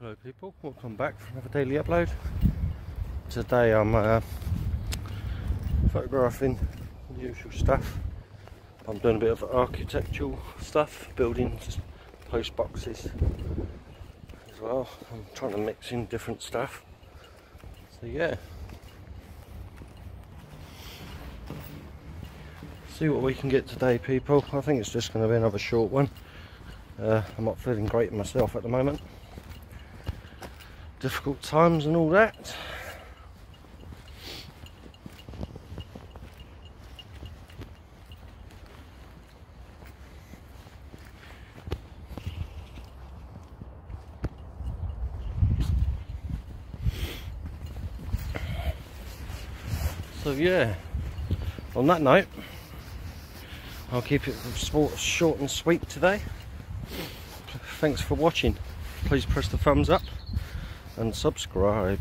Hello people, welcome back for another daily upload. Today I'm uh, photographing the usual stuff. I'm doing a bit of architectural stuff, buildings, post boxes as well. I'm trying to mix in different stuff. So yeah. See what we can get today people. I think it's just going to be another short one. Uh, I'm not feeling great myself at the moment. Difficult times and all that. So yeah, on that note, I'll keep it short and sweet today. Thanks for watching. Please press the thumbs up and subscribe.